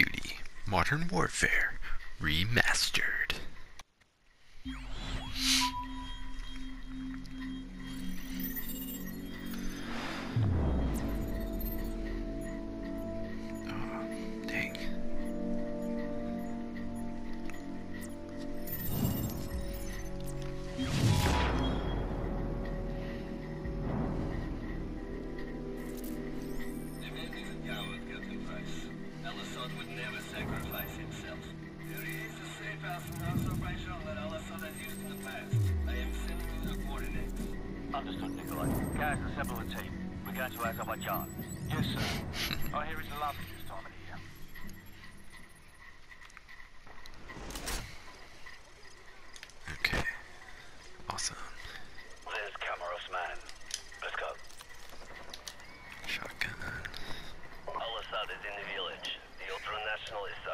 Duty Modern Warfare Remastered. on, Nikolai. Guys, assemble the team. We're going to Azerbaijan. Yes, sir. I hear it's lovely this time of year. Okay. Awesome. There's Kamarov's man. Let's go. Shotgun. Al-Asad is in the village. The ultra-nationalists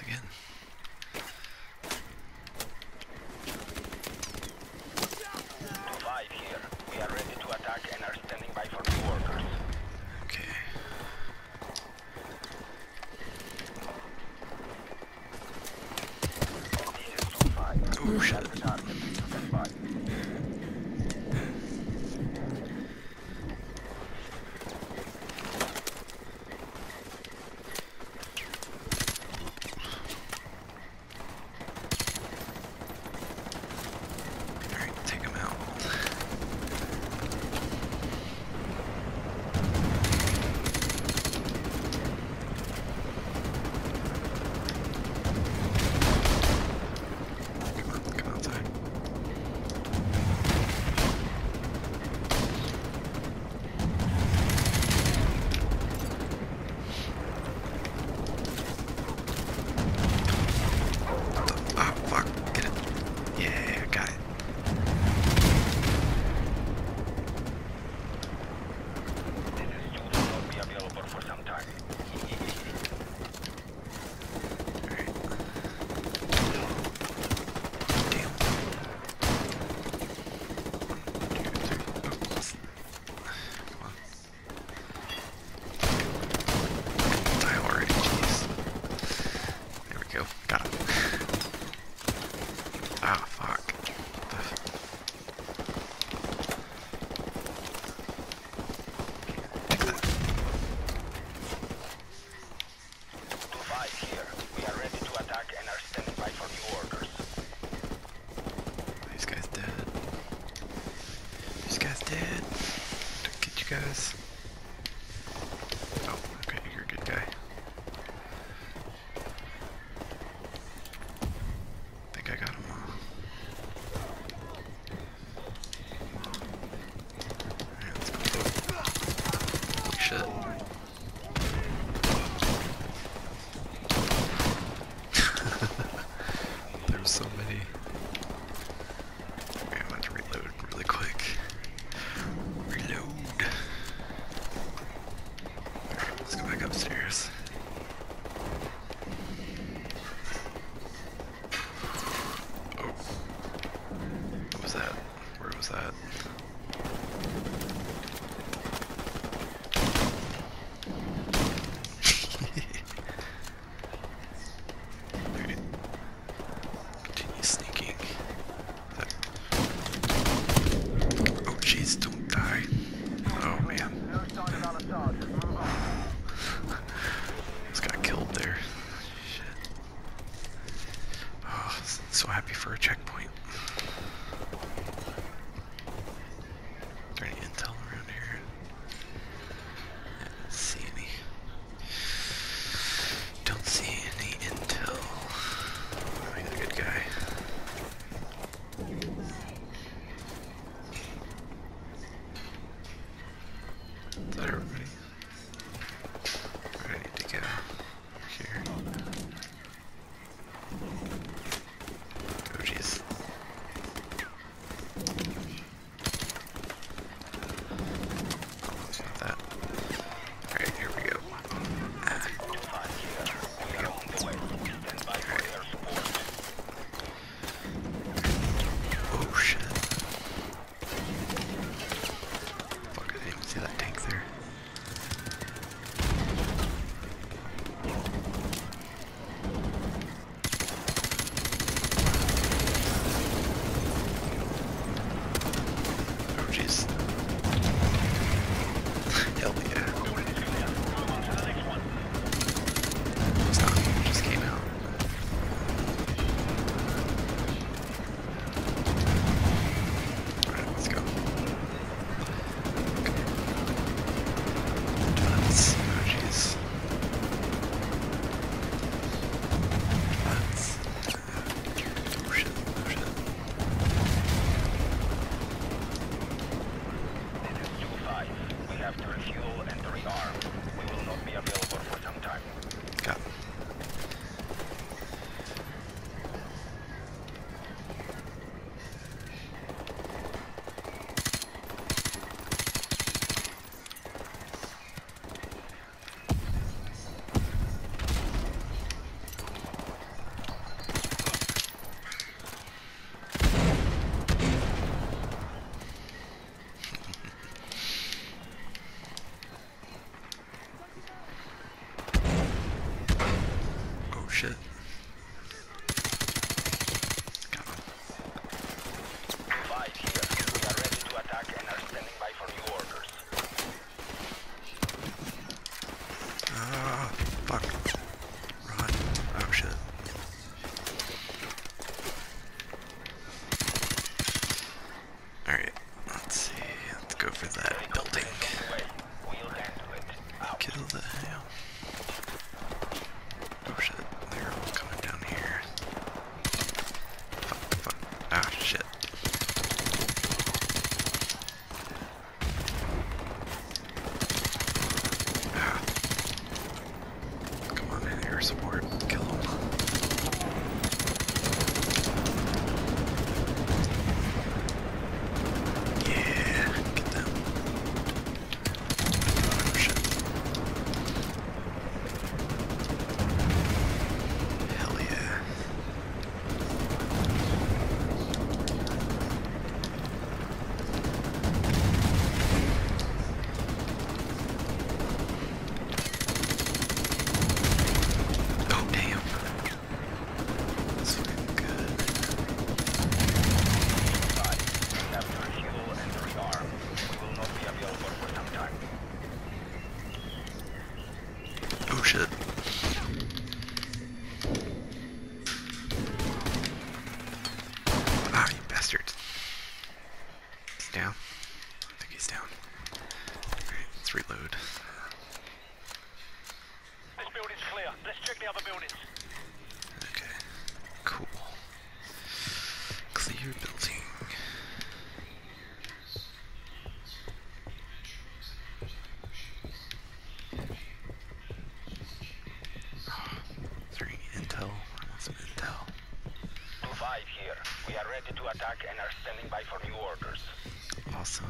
again. That. Shit. so we tell. Two five here. We are ready to attack and are standing by for new orders. Awesome.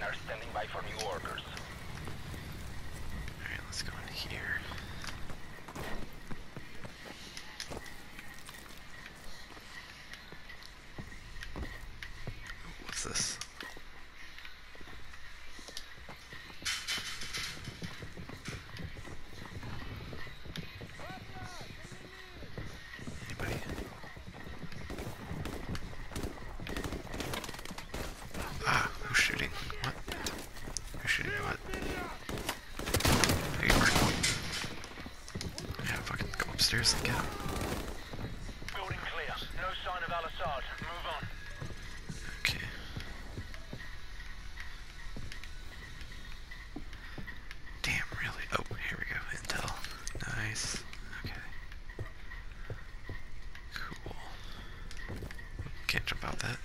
and are standing by for new orders. Alright, let's go in here. What's this? upstairs and get him. Building clear. No sign of Al-Asad. Move on. Okay. Damn, really? Oh, here we go. Intel. Nice. Okay. Cool. Can't jump out that.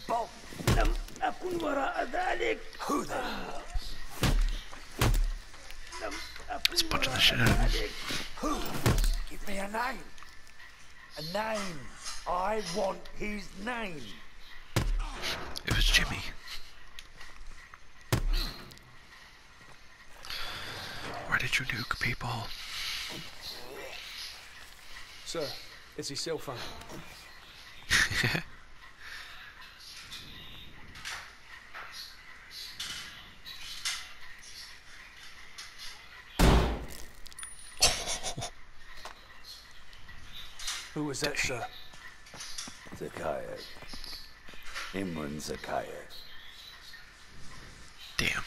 did you get the bomb? لم أكن وراء ذلك Who then? لم أكن Just punching the وراء shit out of him. ذلك Who? Give me a name. A name. I want his name. It was Jimmy. Why did you nuke people? Sir, it's his cell phone. Who was that, sir? Zakhaev. Imran Zakhaev. Damn.